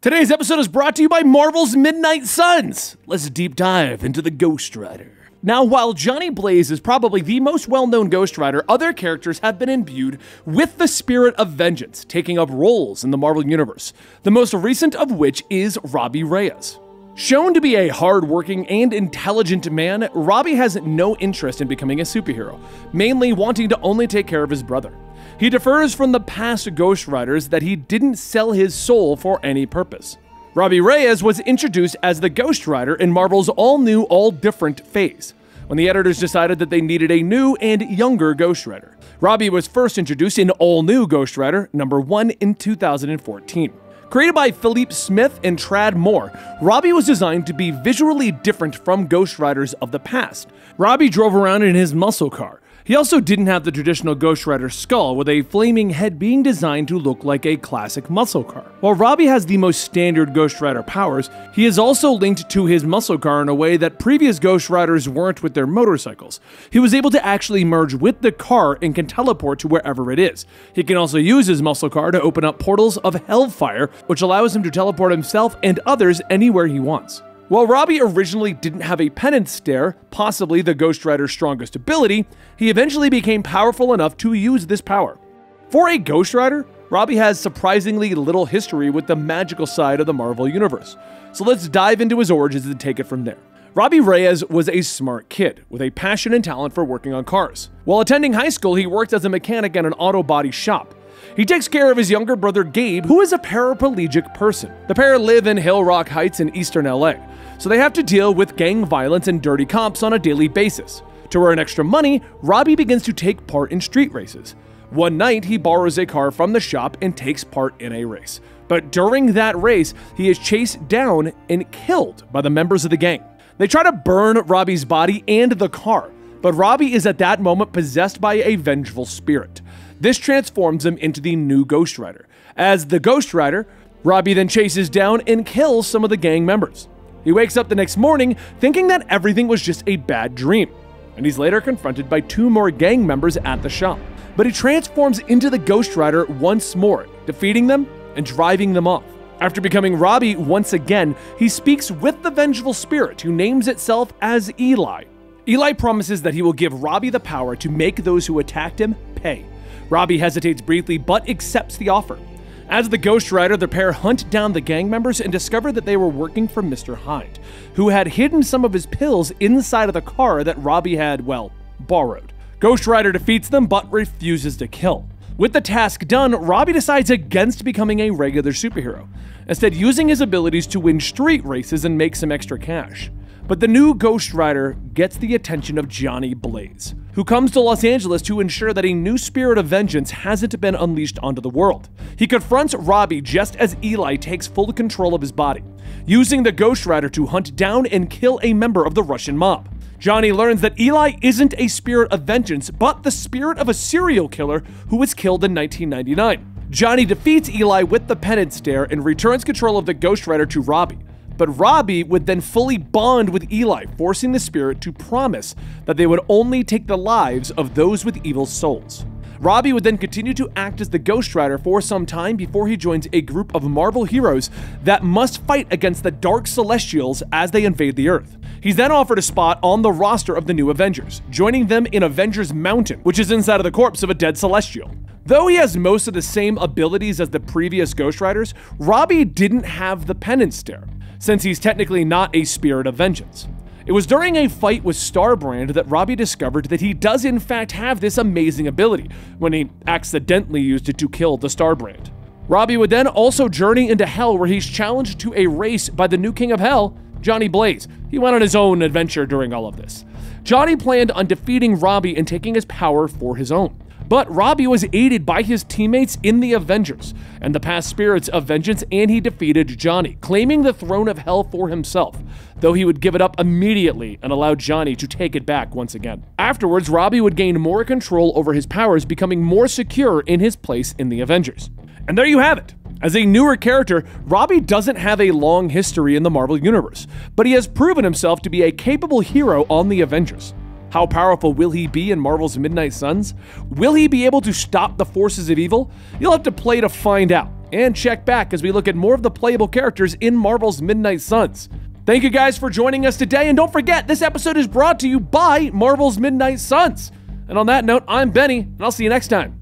Today's episode is brought to you by Marvel's Midnight Suns. Let's deep dive into the Ghost Rider. Now, while Johnny Blaze is probably the most well known Ghost Rider, other characters have been imbued with the spirit of vengeance, taking up roles in the Marvel Universe, the most recent of which is Robbie Reyes. Shown to be a hardworking and intelligent man, Robbie has no interest in becoming a superhero, mainly wanting to only take care of his brother. He differs from the past Ghost Riders that he didn't sell his soul for any purpose. Robbie Reyes was introduced as the Ghost Rider in Marvel's all new, all different phase, when the editors decided that they needed a new and younger Ghost Rider. Robbie was first introduced in All New Ghost Rider number 1 in 2014. Created by Felipe Smith and Tradd Moore, Robbie was designed to be visually different from Ghost Riders of the past. Robbie drove around in his muscle car, he also didn't have the traditional Ghost Rider skull, with a flaming head being designed to look like a classic muscle car. While Robbie has the most standard Ghost Rider powers, he is also linked to his muscle car in a way that previous Ghost Riders weren't with their motorcycles. He was able to actually merge with the car and can teleport to wherever it is. He can also use his muscle car to open up portals of hellfire, which allows him to teleport himself and others anywhere he wants. While Robbie originally didn't have a penance stare, possibly the Ghost Rider's strongest ability, he eventually became powerful enough to use this power. For a Ghost Rider, Robbie has surprisingly little history with the magical side of the Marvel Universe, so let's dive into his origins and take it from there. Robbie Reyes was a smart kid with a passion and talent for working on cars. While attending high school, he worked as a mechanic at an auto body shop. He takes care of his younger brother Gabe, who is a paraplegic person. The pair live in Hill Rock Heights in eastern LA, so they have to deal with gang violence and dirty cops on a daily basis. To earn extra money, Robbie begins to take part in street races. One night, he borrows a car from the shop and takes part in a race. But during that race, he is chased down and killed by the members of the gang. They try to burn Robbie's body and the car, but Robbie is at that moment possessed by a vengeful spirit. This transforms him into the new Ghost Rider. As the Ghost Rider, Robbie then chases down and kills some of the gang members. He wakes up the next morning thinking that everything was just a bad dream, and he's later confronted by two more gang members at the shop. But he transforms into the Ghost Rider once more, defeating them and driving them off. After becoming Robbie once again, he speaks with the vengeful spirit who names itself as Eli. Eli promises that he will give Robbie the power to make those who attacked him pay. Robbie hesitates briefly but accepts the offer. As the Ghost Rider, the pair hunt down the gang members and discover that they were working for Mr. Hyde, who had hidden some of his pills inside of the car that Robbie had, well, borrowed. Ghost Rider defeats them but refuses to kill. With the task done, Robbie decides against becoming a regular superhero, instead using his abilities to win street races and make some extra cash. But the new Ghost Rider gets the attention of Johnny Blaze, who comes to Los Angeles to ensure that a new spirit of vengeance hasn't been unleashed onto the world. He confronts Robbie just as Eli takes full control of his body, using the Ghost Rider to hunt down and kill a member of the Russian mob. Johnny learns that Eli isn't a spirit of vengeance, but the spirit of a serial killer who was killed in 1999. Johnny defeats Eli with the penance stare and returns control of the Ghost Rider to Robbie, but Robbie would then fully bond with Eli, forcing the spirit to promise that they would only take the lives of those with evil souls. Robbie would then continue to act as the Ghost Rider for some time before he joins a group of Marvel heroes that must fight against the Dark Celestials as they invade the Earth. He's then offered a spot on the roster of the new Avengers, joining them in Avengers Mountain, which is inside of the corpse of a dead Celestial. Though he has most of the same abilities as the previous Ghost Riders, Robbie didn't have the penance stare since he's technically not a spirit of vengeance. It was during a fight with Starbrand that Robbie discovered that he does in fact have this amazing ability when he accidentally used it to kill the Starbrand. Robbie would then also journey into Hell where he's challenged to a race by the new king of Hell, Johnny Blaze. He went on his own adventure during all of this. Johnny planned on defeating Robbie and taking his power for his own. But Robbie was aided by his teammates in the Avengers and the past spirits of vengeance, and he defeated Johnny, claiming the throne of hell for himself, though he would give it up immediately and allow Johnny to take it back once again. Afterwards, Robbie would gain more control over his powers, becoming more secure in his place in the Avengers. And there you have it. As a newer character, Robbie doesn't have a long history in the Marvel Universe, but he has proven himself to be a capable hero on the Avengers. How powerful will he be in Marvel's Midnight Suns? Will he be able to stop the forces of evil? You'll have to play to find out. and check back as we look at more of the playable characters in Marvel's Midnight Suns. Thank you guys for joining us today, and don't forget, this episode is brought to you by Marvel's Midnight Suns. And on that note, I'm Benny, and I'll see you next time.